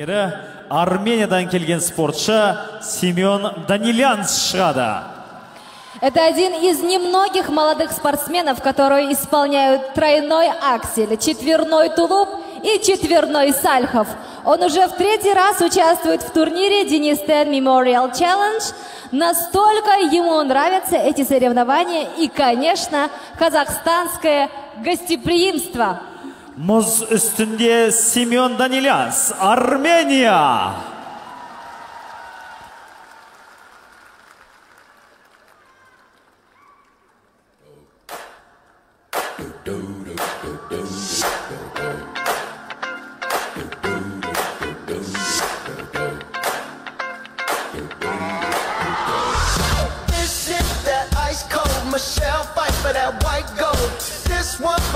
армениядан келген спортшы семен данилянс шығады Это один из немногих молодых спортсменов, которые исполняют тройной аксель, четверной тулуп и четверной сальхов. Он уже в третий раз участвует в турнире Денис Тен Memorial Challenge. Настолько ему нравятся эти соревнования и, конечно, казахстанское гостеприимство. Muz üstünde Simeon Danilyas, Armenya. do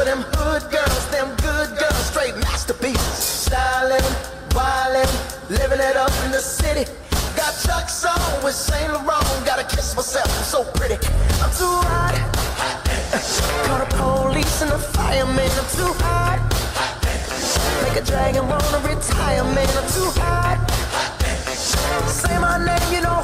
for them hood girls, them good girls, straight masterpieces. Styling, wildin', living it up in the city. Got Chuck's on with Saint Laurent. Gotta kiss myself, I'm so pretty. I'm too hot. Call the police and the fireman. I'm too hot. Make a dragon wanna retire, man. I'm too hot. Say my name, you know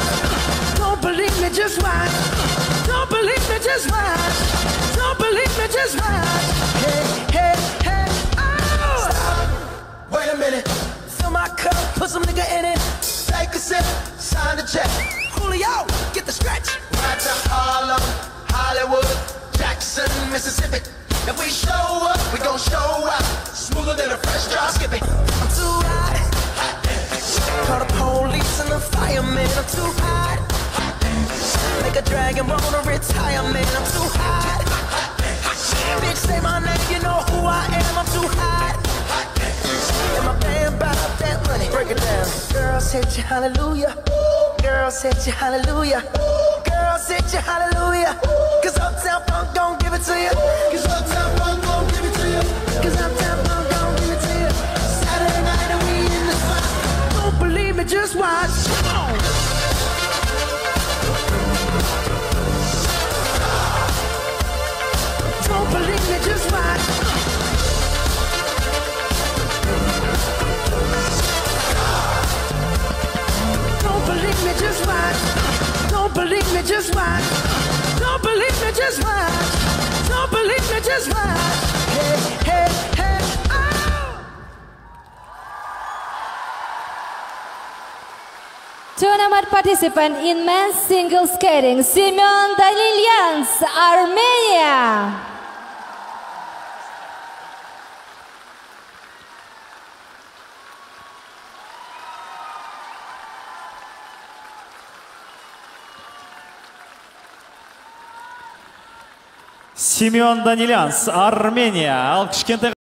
watch. Don't believe me, just watch. Don't believe me, just watch. Don't believe me, just watch. Hey, hey, hey, oh! Stop. Wait a minute. Fill my cup, put some nigga in it. Take a sip, sign the check. Julio, get the stretch. Right to Harlem, Hollywood, Jackson, Mississippi. If we show up, we gon' show out. Smoother than a fresh drop skipping. I'm too hot. Call the police and the fireman. I'm too dragon wanna retire, man. I'm too hot. Bitch, say my name, you know who I am. I'm too hot. And my band bought that money. Break it down. Girls hit you, hallelujah. Girls hit you, hallelujah. Girls hit you, hallelujah. Cause Uptown Funk don't give it to you. Cause Uptown Funk don't give it to you. Cause Uptown Funk don't give it to you. Saturday night and we in the spot. Don't believe me, just watch. Just watch. Don't believe me, just watch. Don't believe me, just watch. Hey, hey, hey, oh! Tournament participant in men's single skating, Semyon Daniliants, Armenia. Семен данилянс армения. Ал